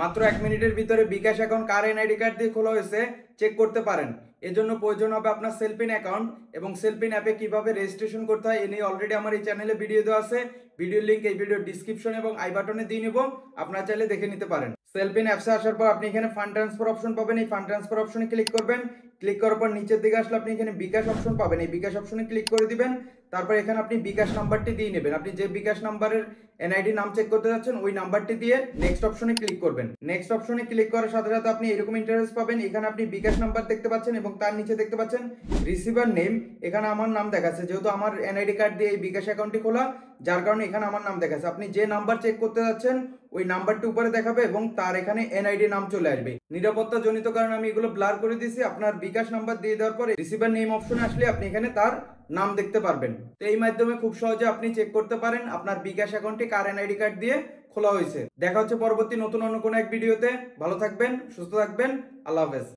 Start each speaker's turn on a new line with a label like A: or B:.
A: মাত্র এক মিনিটের ভিতরে বিকাশ অ্যাকাউন্ট কার এনআইডি কার্ড দিয়ে খোলা হয়েছে চেক করতে পারেন। এজন্য প্রয়োজন হবে আপনার সেলফিন অ্যাকাউন্ট এবং সেলফিন অ্যাপে কীভাবে রেজিস্ট্রেশন করতে হয়, এ নিয়ে অলরেডি আমার এই চ্যানেলে ভিডিও দেওয়া আছে। ভিডিওর লিঙ্ক এই ভিডিও ডিসক্রিপশন এবং আই বাটনে দিয়ে নেব, আপনারা চাইলে দেখে নিতে পারেন। সেলফিন অ্যাপসে আসার পর আপনি এখানে ফান্ড ট্রান্সফার অপশন পাবেন, এই ফান্ড ট্রান্সফার অপশনে ক্লিক করবেন। ক্লিক করার পর নিচের দিকে আসলে আপনি এখানে বিকাশ অপশন পাবেন, এই বিকাশ অপশনে ক্লিক করে দিবেন। তারপর এখানে আপনি বিকাশ নাম্বারটি দিয়ে নেবেন। আপনি যে বিকাশ নাম্বারের এনআইডি নাম চেক করতে যাচ্ছেন, ওই নাম্বারটি দিয়ে নেক্সট অপশনে ক্লিক করবেন। নেক্সট অপশনে ক্লিক করার সাথে সাথে আপনি এরকম ইন্টারেস্ট পাবেন। এখানে আপনি বিকাশ নাম্বার দেখতে পাচ্ছেন এবং তার নিচে দেখতে পাচ্ছেন রিসিভার নেম এখানে আমার নাম দেখাচ্ছে, যেহেতু আমার এনআইডি কার্ড দিয়ে এই বিকাশ অ্যাকাউন্টটি খোলা, যার কারণে এখানে আমার নাম দেখাচ্ছে। আপনি যে নাম্বার চেক করতে যাচ্ছেন ওই নাম্বারটি উপরে দেখাবে এবং তার এখানে এনআইডি নাম চলে আসবে। নিরাপত্তা জনিত কারণে আমি এগুলো ব্লার করে দিয়েছি, আপনার বিকাশ নাম্বার দিয়ে দেওয়ার পরে রিসিভার নেম অপশন আসলে আপনি এখানে তার নাম দেখতে পারবেন। তো এই মাধ্যমে খুব সহজে আপনি চেক করতে পারেন, আপনার বিকাশ অ্যাকাউন্টটি কার এনআইডি কার্ড দিয়ে খোলা হয়েছে। দেখা হচ্ছে পরবর্তী নতুন অন্য কোনো এক ভিডিওতে ভালো থাকবেন, সুস্থ থাকবেন, আল্লাহ হাফেজ।